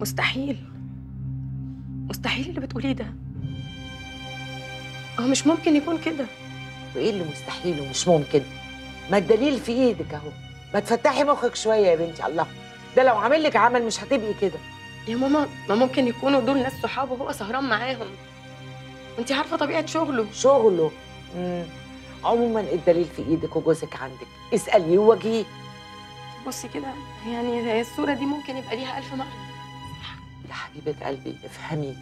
مستحيل. مستحيل اللي بتقوليه ده. هو مش ممكن يكون كده. وإيه اللي مستحيل ومش ممكن؟ ما الدليل في إيدك أهو. ما تفتحي مخك شوية يا بنتي الله. ده لو عامل لك عمل مش هتبقي كده. يا ماما ما ممكن يكونوا دول ناس صحابه وهو سهران معاهم. انت عارفة طبيعة شغله. شغله؟ مم. عموما الدليل في إيدك وجوزك عندك. اساليه وواجهيه بصي كده يعني الصورة دي ممكن يبقى ليها ألف معنى. يا حبيبه قلبي افهمي.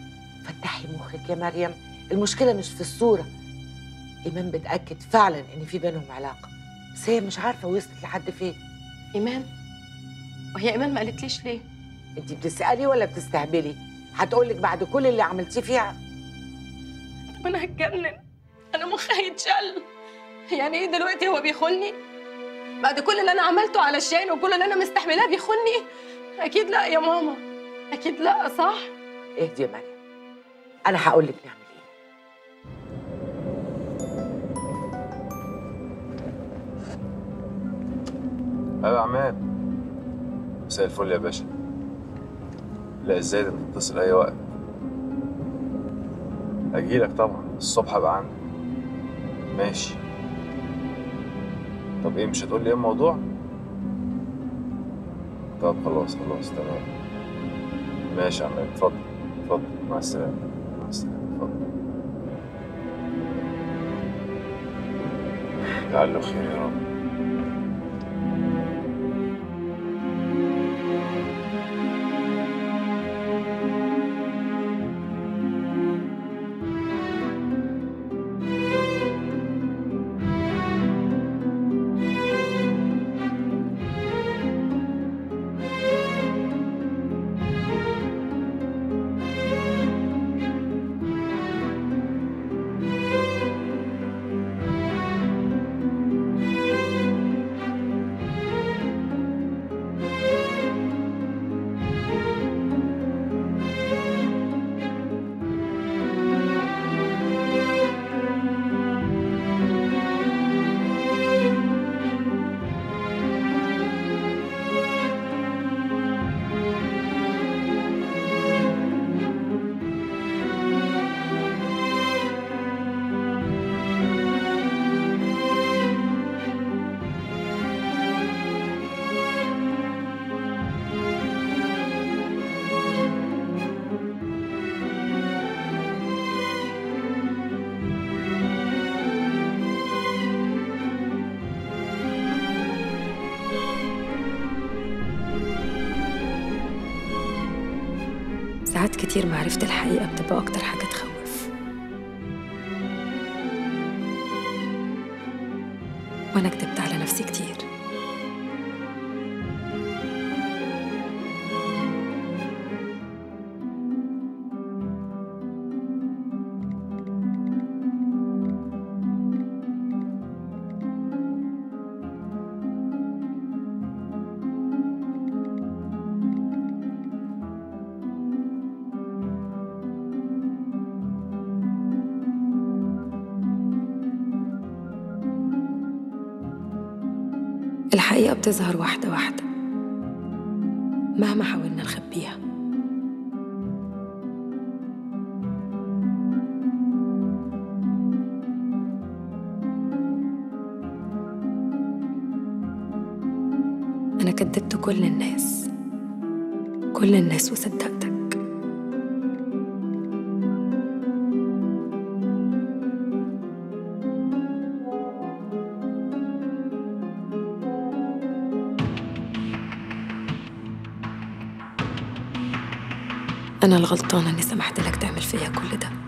فتحي مخك يا مريم. المشكلة مش في الصورة. إيمان بتأكد فعلا إن في بينهم علاقة. بس هي مش عارفة وصلت لحد فين. إيمان؟ وهي إيمان ما قالتليش ليه؟ أنت بتسألي ولا بتستهبلي؟ هتقولك بعد كل اللي عملتيه فيها؟ طب أنا هتجنن أنا مخي هيتشل. يعني إيه دلوقتي هو بيخوني؟ بعد كل اللي أنا عملته علشان وكل اللي أنا مستحملاه بيخوني؟ أكيد لأ يا ماما. أكيد لا صح؟ اهدي يا مريم؟ أنا هقول لك نعمل إيه. أيوه يا عماد. مساء الفل يا باشا. لا إزاي ده تتصل أي وقت؟ اجيلك طبعا الصبح ابقى عندك. ماشي. طب إيه مش هتقول لي إيه الموضوع؟ طب خلاص خلاص تمام. ماشي يا عماد اتفضل. اتفضل. مع السلامة. مع السلامة. اتفضل. لعله خير يا رب. ساعات كتير معرفة الحقيقة بتبقى أكتر حاجة تخوف. وأنا كدبت الحقيقة بتظهر واحدة واحدة. مهما حاولنا نخبيها. أنا كدبت كل الناس. كل الناس وصدقتك. أنا الغلطانة إني سمحت لك تعمل فيا كل ده.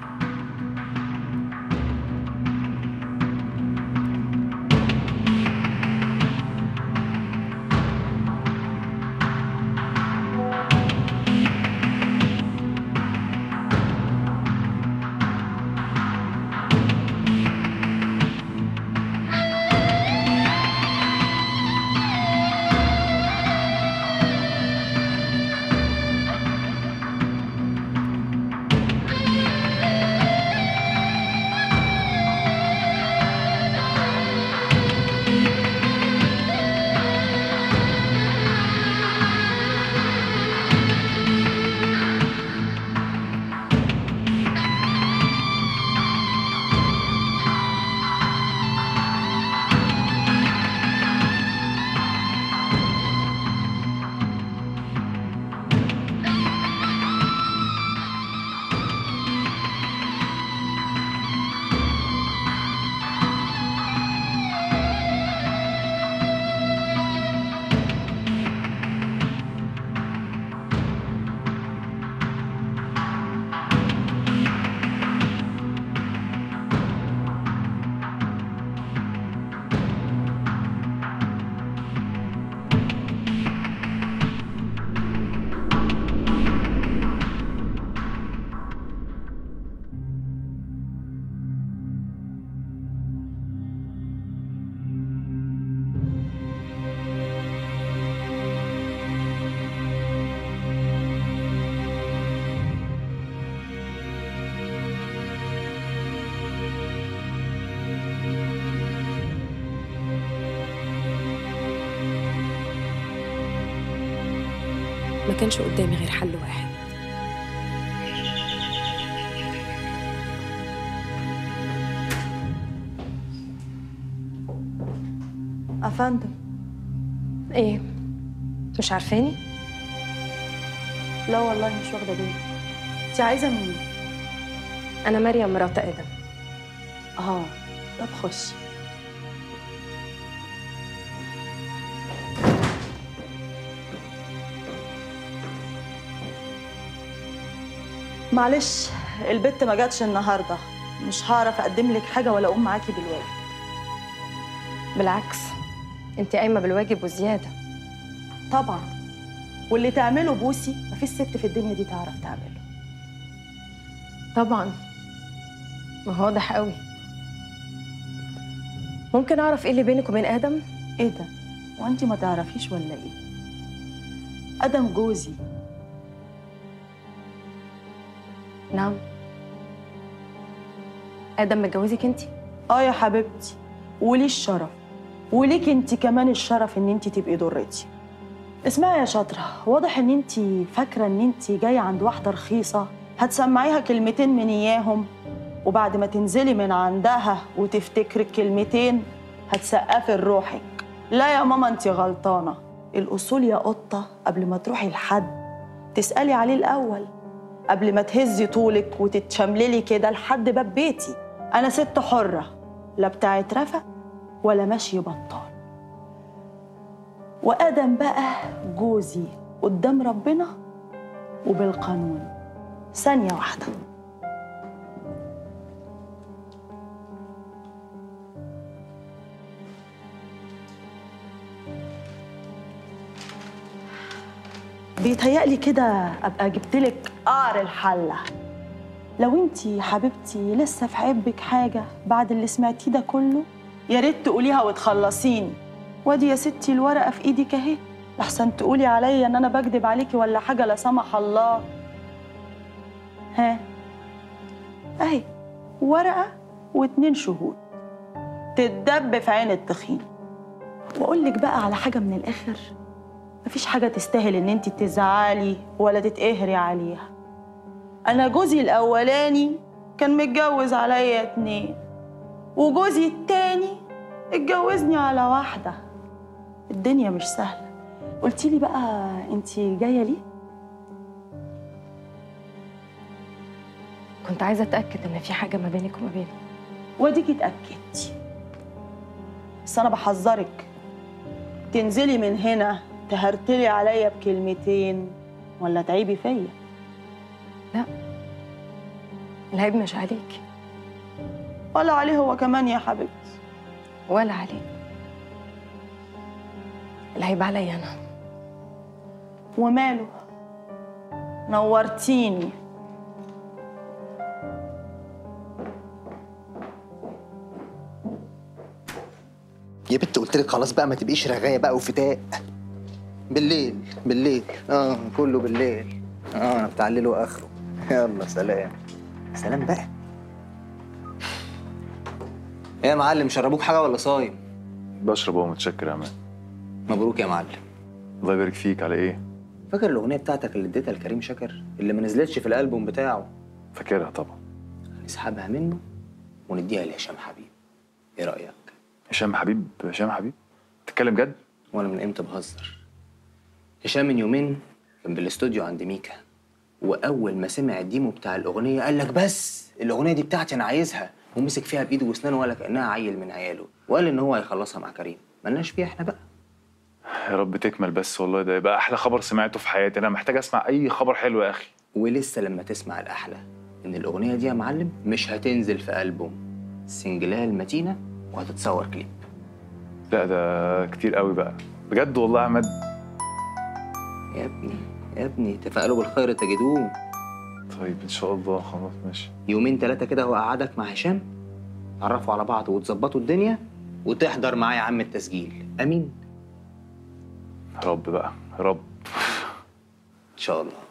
ما كانش قدامي غير حل واحد. أفندم. إيه؟ مش عارفاني؟ لا والله مش واخدة بالي. أنت عايزة مين؟ أنا مريم مرات آدم. آه. طب خش. معلش البت ما جاتش النهارده. مش هعرف أقدم لك حاجة ولا أقوم معاكي بالواجب. بالعكس انت قايمة بالواجب وزيادة. طبعا. واللي تعمله بوسي مفيش ست في الدنيا دي تعرف تعمله. طبعا. ما هو واضح قوي. ممكن أعرف إيه اللي بينك وبين آدم؟ إيه ده؟ وانت ما تعرفيش ولا إيه؟ آدم جوزي. نعم. آدم متجوزك أنت؟ آه يا حبيبتي. وليه الشرف؟ وليك أنت كمان الشرف إن أنت تبقي ضرتي اسمعي يا شاطرة واضح إن أنت فاكرة إن أنت جاية عند واحدة رخيصة. هتسمعيها كلمتين من إياهم وبعد ما تنزلي من عندها وتفتكري الكلمتين هتسقفي لروحك. لا يا ماما أنت غلطانة. الأصول يا قطة قبل ما تروحي لحد تسألي عليه الأول. قبل ما تهزي طولك وتتشمللي كده لحد باب بيتي. أنا ست حرة لا بتاعت رفق ولا ماشي بطال. وأدم بقى جوزي قدام ربنا وبالقانون. ثانية واحدة. بيتهيألي كده أبقى جبتلك قعر الحلة. لو انتي حبيبتي لسه في عبك حاجة بعد اللي سمعتيه ده كله يا ريت تقوليها وتخلصيني. وادي يا ستي الورقة في إيدك اهي. لحسن تقولي عليا إن أنا بكدب عليكي ولا حاجة لا سمح الله. ها؟ أهي ورقة واتنين شهود. تتدب في عين التخين. وأقول لك بقى على حاجة من الآخر. مفيش حاجة تستاهل إن انت تزعلي ولا تتقهري عليها. أنا جوزي الأولاني كان متجوز عليا اتنين وجوزي التاني اتجوزني على واحدة. الدنيا مش سهلة. قلتي لي بقى انت جاية ليه؟ كنت عايزة أتأكد إن في حاجة ما بينك وما بينه واديكي اتأكدتي. بس أنا بحذرك. تنزلي من هنا. تهرتلي عليا بكلمتين ولا تعيبي فيا؟ العيب مش عليك. ولا عليه هو كمان يا حبيبتي. ولا عليك العيب عليا أنا. وماله؟ نورتيني. يا بنت قلت لك خلاص بقى ما تبقيش رغاية بقى وفتاء بالليل بالليل. آه كله بالليل. آه أنا بتاع الليل واخره يلا سلام. سلام بقى إيه يا معلم شربوك حاجة ولا صايم؟ بشرب اهو متشكر يا عماد مبروك يا معلم. الله يبارك فيك. على إيه؟ فاكر الأغنية بتاعتك اللي اديتها لكريم شاكر اللي ما نزلتش في الألبوم بتاعه؟ فاكرها طبعا. نسحبها منه ونديها لهشام حبيب. إيه رأيك؟ هشام حبيب؟ هشام حبيب؟ تتكلم جد؟ وأنا من إمتى بهزر؟ هشام من يومين كان بالاستوديو عند ميكا وأول ما سمع الديمو بتاع الأغنية قال لك بس الأغنية دي بتاعتي أنا عايزها ومسك فيها بإيده وأسنانه ولا كانها عيل من عياله وقال إن هو هيخلصها مع كريم. ملناش فيها إحنا بقى. يا رب تكمل بس والله ده يبقى أحلى خبر سمعته في حياتي. أنا محتاج أسمع أي خبر حلو يا أخي. ولسه لما تسمع الأحلى إن الأغنية دي يا معلم مش هتنزل في ألبوم. سنجلها المتينه وهتتصور كليب. لا ده كتير قوي بقى. بجد والله يا عماد يا ابني يا ابني تفائلوا بالخير تجدوه. طيب إن شاء الله. خلاص ماشي. يومين ثلاثة كده وأقعدك مع هشام تعرفوا على بعض وتظبطوا الدنيا وتحضر معايا يا عم التسجيل. أمين؟ يا رب بقى يا رب. إن شاء الله.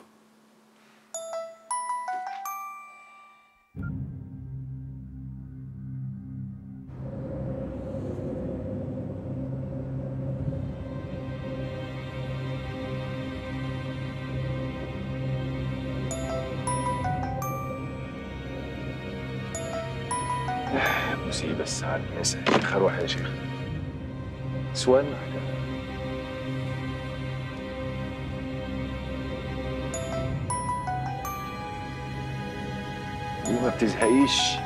مصيبة على الناس شيخ روح يا شيخ. سؤال وما بتزهقيش.